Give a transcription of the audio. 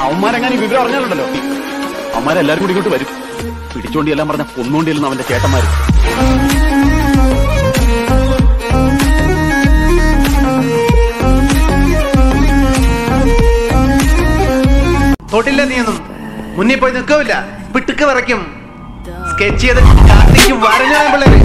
അവന്മാരെങ്ങനെ വിവരം അറിഞ്ഞാലുണ്ടല്ലോ. അവന്മാരെല്ലാരും കൂടി ഇങ്ങോട്ട് വരും. പിടിച്ചോണ്ടി എല്ലാം പറഞ്ഞ കൊന്നുകൊണ്ടിരുന്ന അവന്റെ ചേട്ടന്മാര്. തൊട്ടില്ല നീയൊന്നും. മുന്നിൽ പോയി നിൽക്കില്ല പിട്ടുക്ക് വിറയ്ക്കും. സ്കെച്ച് ചെയ്ത് കാട്ടിക്കും. വരഞ്ഞ പിള്ളേര്.